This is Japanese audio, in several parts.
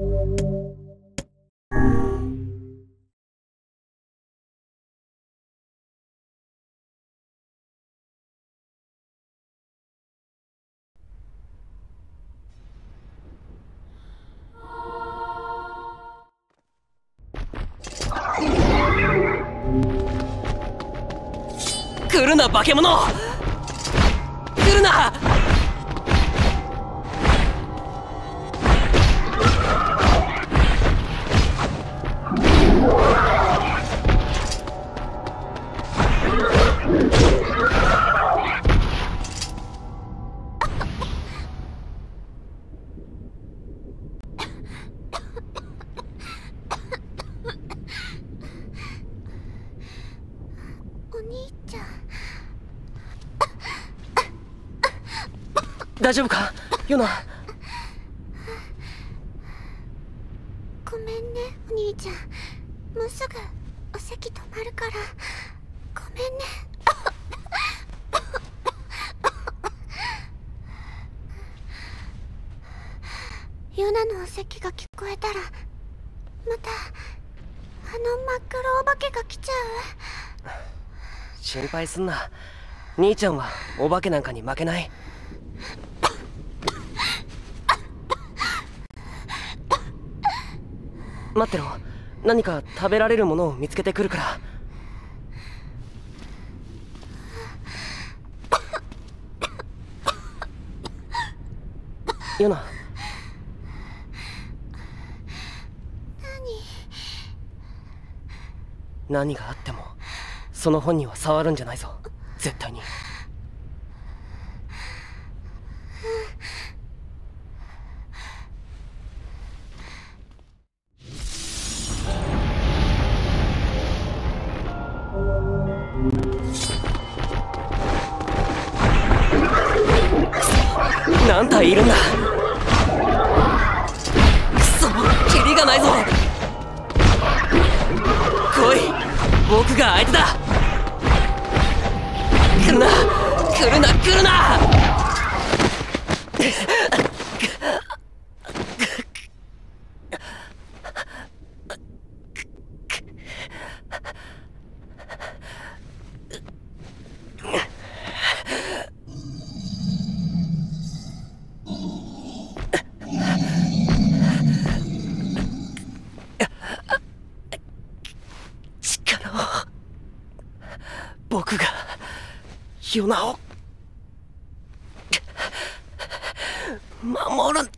来るな化け物!来るな!大丈夫か？ヨナ。ごめんねお兄ちゃん。もうすぐお席止まるから。ごめんね。ユナのお席が聞こえたらまたあの真っ黒お化けが来ちゃう？心配すんな。兄ちゃんはお化けなんかに負けない待ってろ。何か食べられるものを見つけてくるから。ヨナ。何があってもその本には触るんじゃないぞ。絶対に。僕が相手だ。来るな来るな。来るな力を僕がヨナを守る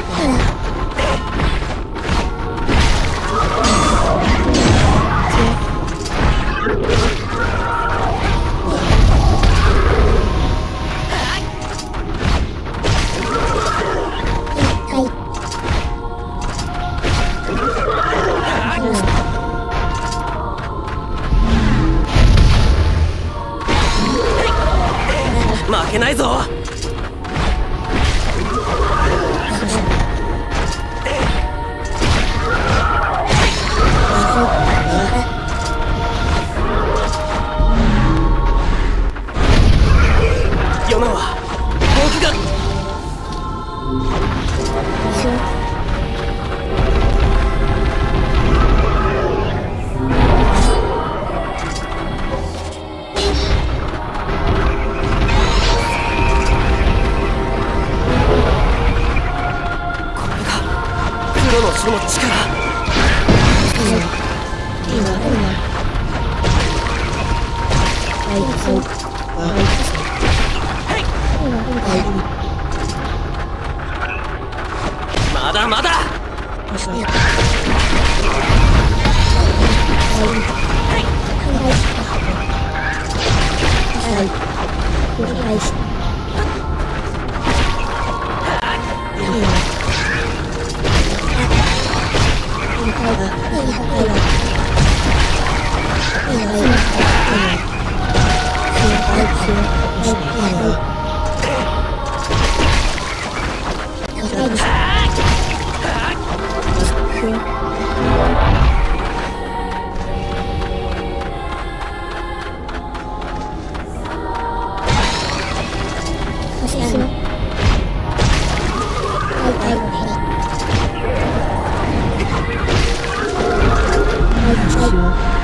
負のその力。まだまだ。はい。fuel.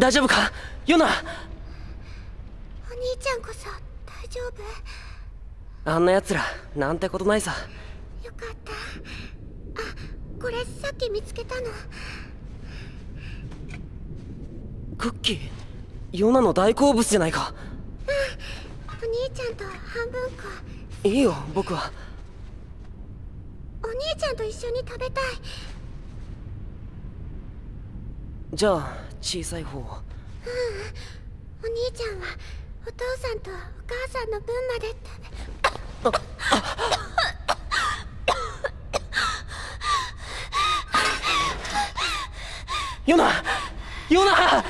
大丈夫か？ヨナ。お兄ちゃんこそ大丈夫？あんな奴らなんてことないさ。よかった。あこれさっき見つけたの。クッキーヨナの大好物じゃないか。お兄ちゃんと半分こ。いいよ僕は。お兄ちゃんと一緒に食べたい。じゃあ小さい方。をお兄ちゃんはお父さんとお母さんの分まで食べヨナ！ヨナ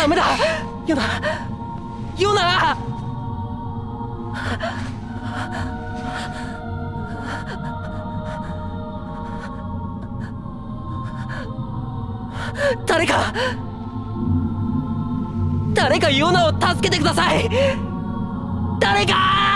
ダメだ。ヨナヨナ。誰か。誰かヨナを助けてください。誰か。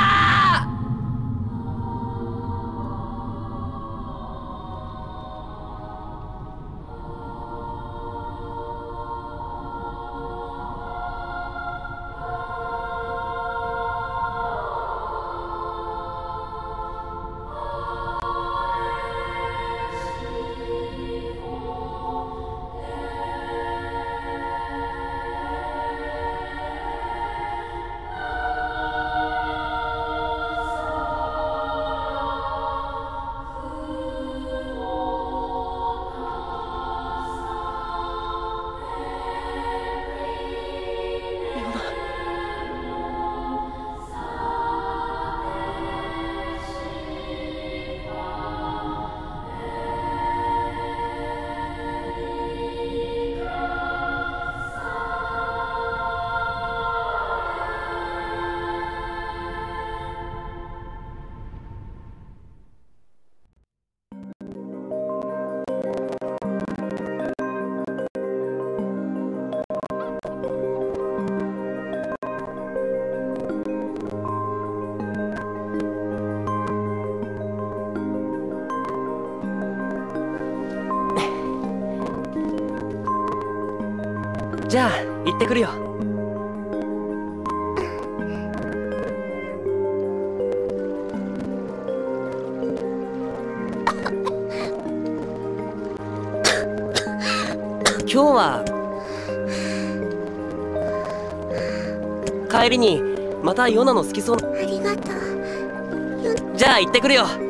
行ってくるよ。今日は帰りにまたヨナの好きそうな。ありがとう。よじゃあ行ってくるよ